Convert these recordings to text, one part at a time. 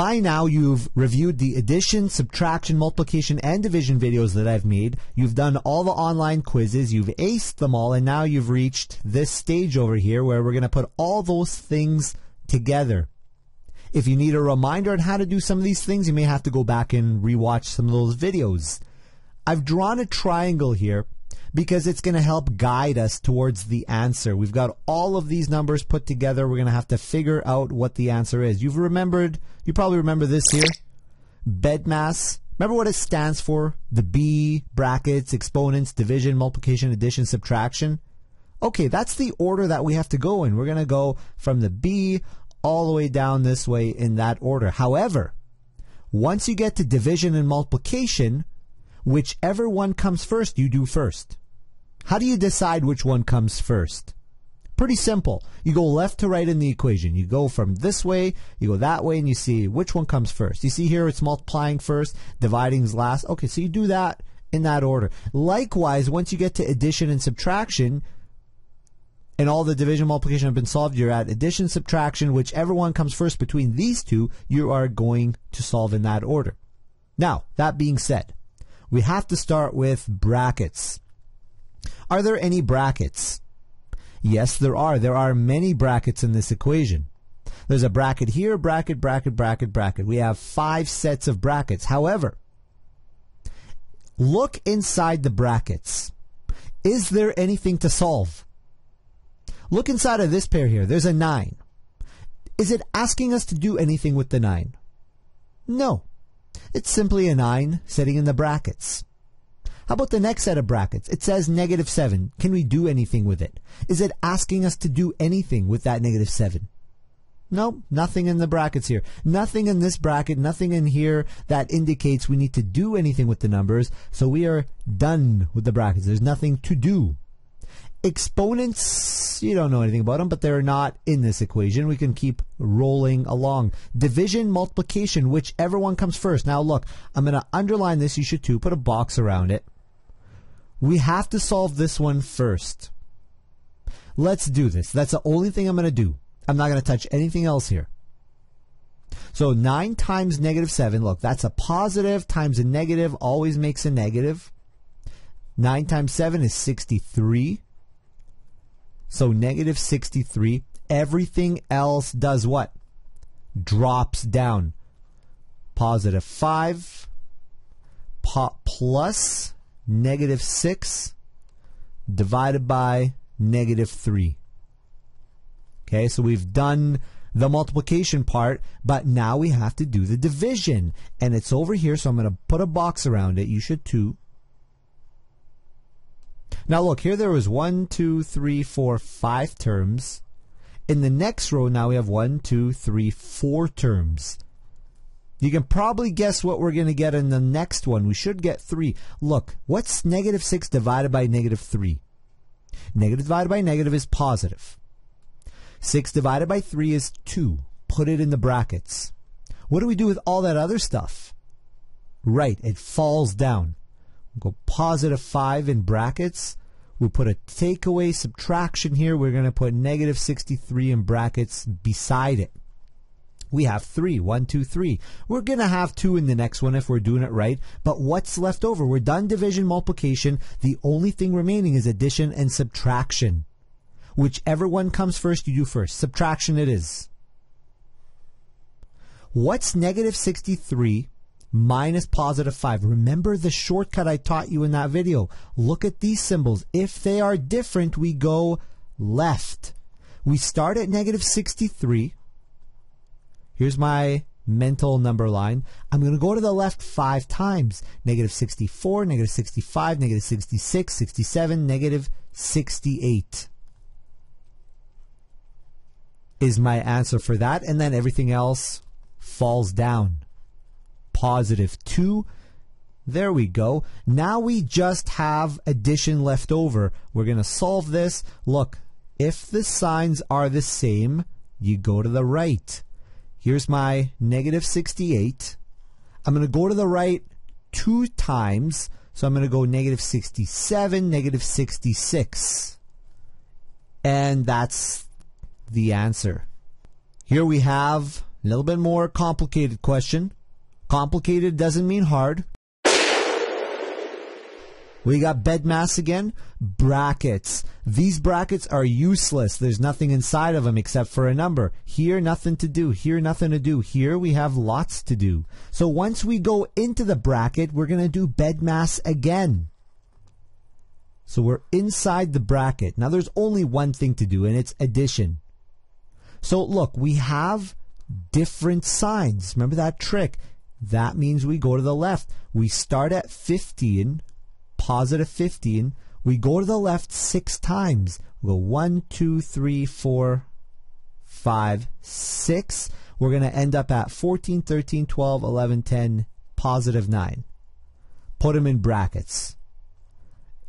By now, you've reviewed the addition, subtraction, multiplication, and division videos that I've made. You've done all the online quizzes. You've aced them all, and now you've reached this stage over here where we're going to put all those things together. If you need a reminder on how to do some of these things, you may have to go back and rewatch some of those videos. I've drawn a triangle here because it's going to help guide us towards the answer. We've got all of these numbers put together. We're going to have to figure out what the answer is. You've remembered, you probably remember this here. BEDMAS. Remember what it stands for? The B, brackets, exponents, division, multiplication, addition, subtraction. Okay, that's the order that we have to go in. We're going to go from the B all the way down this way in that order. However, once you get to division and multiplication, whichever one comes first, you do first. How do you decide which one comes first? Pretty simple. You go left to right in the equation. You go from this way, you go that way, and you see which one comes first. You see here it's multiplying first, dividing is last. Okay, so you do that in that order. Likewise, once you get to addition and subtraction, and all the division multiplication have been solved, you're at addition, subtraction, whichever one comes first between these two, you are going to solve in that order. Now, that being said, we have to start with brackets. Are there any brackets? Yes, there are. There are many brackets in this equation. There's a bracket here, bracket, bracket, bracket, bracket. We have five sets of brackets. However, look inside the brackets. Is there anything to solve? Look inside of this pair here. There's a 9. Is it asking us to do anything with the 9? No. It's simply a 9 sitting in the brackets. How about the next set of brackets? It says negative 7. Can we do anything with it? Is it asking us to do anything with that negative 7? No, nothing in the brackets here. Nothing in this bracket, nothing in here that indicates we need to do anything with the numbers. So we are done with the brackets. There's nothing to do. Exponents, you don't know anything about them, but they're not in this equation. We can keep rolling along. Division, multiplication, whichever one comes first. Now look, I'm going to underline this. You should too. Put a box around it. We have to solve this one first. Let's do this. That's the only thing I'm going to do. I'm not going to touch anything else here. So 9 times negative 7, look, that's a positive times a negative always makes a negative. 9 times 7 is 63. So negative 63. Everything else does what? Drops down. Positive 5 po- plus negative 6 divided by negative 3. Okay, so we've done the multiplication part, but now we have to do the division. And it's over here, so I'm going to put a box around it. You should too. Now look, here there was one, two, three, four, five terms. In the next row, now we have one, two, three, four terms. You can probably guess what we're going to get in the next one. We should get 3. Look, what's negative 6 divided by negative 3? Negative divided by negative is positive. 6 divided by 3 is 2. Put it in the brackets. What do we do with all that other stuff? Right, it falls down. We'll go positive 5 in brackets. We'll put a takeaway subtraction here. We're going to put negative 63 in brackets beside it we have three. One, two, three. We're going to have two in the next one if we're doing it right. But what's left over? We're done division, multiplication. The only thing remaining is addition and subtraction. Whichever one comes first, you do first. Subtraction it is. What's negative 63 minus positive 5? Remember the shortcut I taught you in that video. Look at these symbols. If they are different, we go left. We start at negative 63 Here's my mental number line. I'm going to go to the left five times. Negative 64, negative 65, negative 66, 67, negative 68 is my answer for that. And then everything else falls down. Positive 2. There we go. Now we just have addition left over. We're going to solve this. Look, if the signs are the same, you go to the right. Here's my negative 68. I'm going to go to the right two times. So I'm going to go negative 67, negative 66. And that's the answer. Here we have A little bit more complicated question. Complicated doesn't mean hard. We got BEDMAS again. Brackets. These brackets are useless. There's nothing inside of them except for a number. Here, nothing to do. Here, nothing to do. Here, we have lots to do. So once we go into the bracket, we're going to do BEDMAS again. So we're inside the bracket. Now there's only one thing to do, and it's addition. So look, we have different signs. Remember that trick? That means we go to the left. We start at 15 positive 15, we go to the left six times. We go one, two, three, four, five, six. We're going to end up at 14, 13, 12, 11, 10, positive 9. Put them in brackets.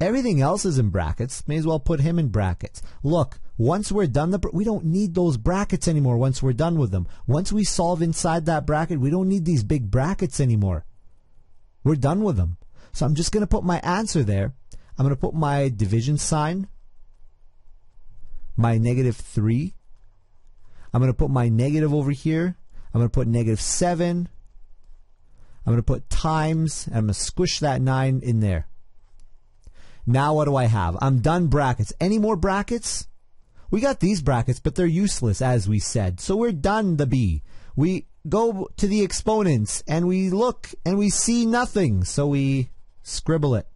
Everything else is in brackets. May as well put him in brackets. Look, once we're done, the, we don't need those brackets anymore once we're done with them. Once we solve inside that bracket, we don't need these big brackets anymore. We're done with them. So I'm just going to put my answer there. I'm going to put my division sign, my negative 3. I'm going to put my negative over here. I'm going to put negative 7. I'm going to put times, and I'm going to squish that 9 in there. Now what do I have? I'm done brackets. Any more brackets? We got these brackets, but they're useless, as we said. So we're done the B. We go to the exponents, and we look, and we see nothing. So we Scribble it.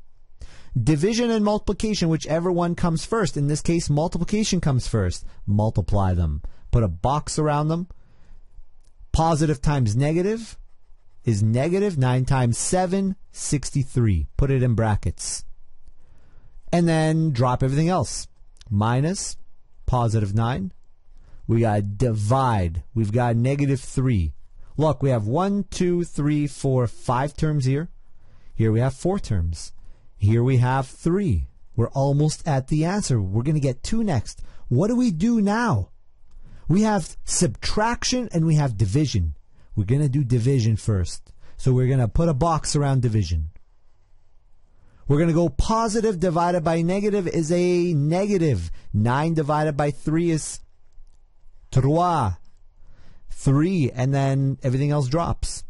Division and multiplication, whichever one comes first. In this case, multiplication comes first. Multiply them. Put a box around them. Positive times negative is negative. 9 times 7, 63. Put it in brackets. And then drop everything else. Minus, positive 9. We got divide. We've got negative 3. Look, we have one, two, three, four, five terms here. Here we have four terms. Here we have three. We're almost at the answer. We're going to get two next. What do we do now? We have subtraction and we have division. We're going to do division first. So we're going to put a box around division. We're going to go positive divided by negative is a negative. 9 divided by 3 is 3. 3, and then everything else drops.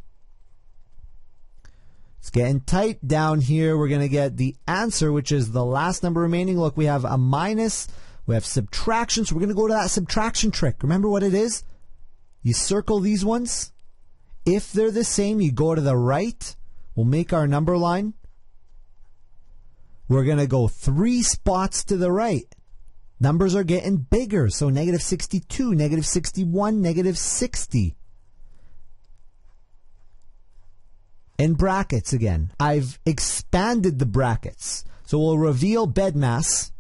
It's getting tight down here. We're going to get the answer, which is the last number remaining. Look, we have a minus. We have subtraction. So we're going to go to that subtraction trick. Remember what it is? You circle these ones. If they're the same, you go to the right. We'll make our number line. We're going to go three spots to the right. Numbers are getting bigger. So negative 62, negative 61, negative 60. in brackets again. I've expanded the brackets. So we'll reveal BEDMAS.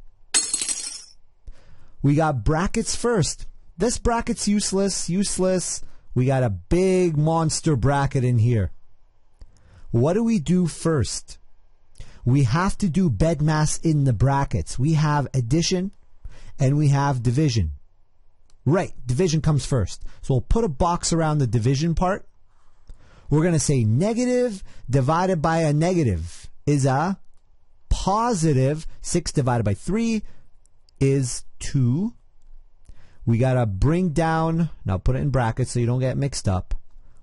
We got brackets first. This bracket's useless, useless. We got a big monster bracket in here. What do we do first? We have to do BEDMAS in the brackets. We have addition and we have division. Right, division comes first. So we'll put a box around the division part we're going to say negative divided by a negative is a positive. 6 divided by 3 is 2. We got to bring down, now put it in brackets so you don't get mixed up.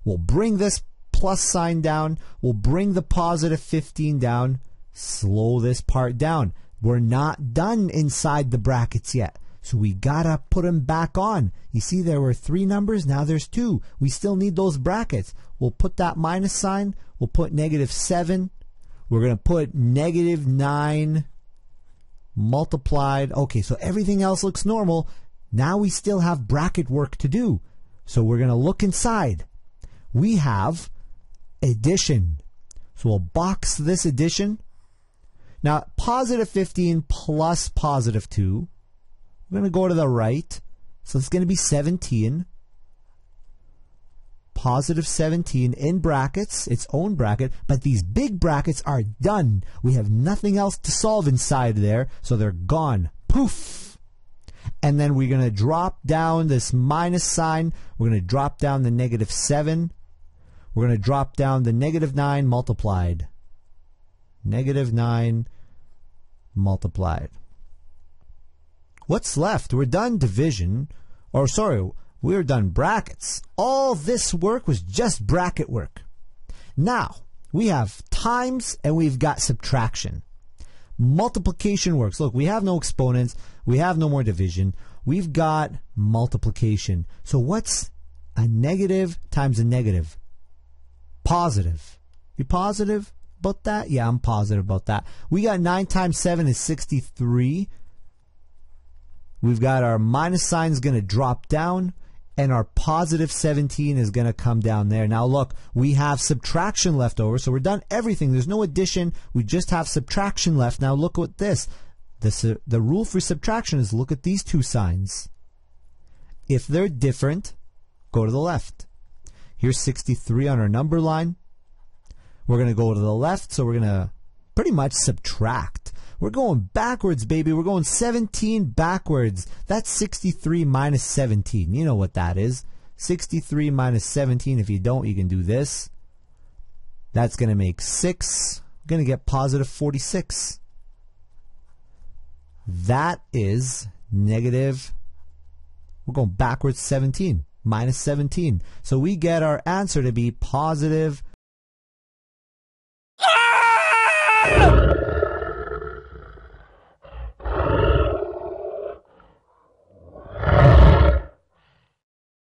We'll bring this plus sign down. We'll bring the positive 15 down. Slow this part down. We're not done inside the brackets yet. So we gotta put them back on. You see, there were three numbers, now there's two. We still need those brackets. We'll put that minus sign, we'll put negative 7. We're gonna put negative 9 multiplied. Okay, so everything else looks normal. Now we still have bracket work to do. So we're gonna look inside. We have addition. So we'll box this addition. Now, positive 15 plus positive 2 we're going to go to the right. So it's going to be 17. Positive 17 in brackets, its own bracket, but these big brackets are done. We have nothing else to solve inside there, so they're gone. Poof! And then we're going to drop down this minus sign. We're going to drop down the negative 7. We're going to drop down the negative 9 multiplied. Negative 9 multiplied. What's left? We're done division. Or sorry, we're done brackets. All this work was just bracket work. Now, we have times and we've got subtraction. Multiplication works. Look, we have no exponents. We have no more division. We've got multiplication. So what's a negative times a negative? Positive. Be positive about that? Yeah, I'm positive about that. We got 9 times 7 is 63. We've got our minus sign is going to drop down and our positive 17 is going to come down there. Now look, we have subtraction left over, so we're done everything. There's no addition. We just have subtraction left. Now look at this. The, the rule for subtraction is look at these two signs. If they're different, go to the left. Here's 63 on our number line. We're going to go to the left, so we're going to pretty much subtract. We're going backwards, baby. We're going 17 backwards. That's 63 minus 17. You know what that is. 63 minus 17. If you don't, you can do this. That's going to make 6. We're going to get positive 46. That is negative. We're going backwards 17. Minus 17. So we get our answer to be positive. Ah!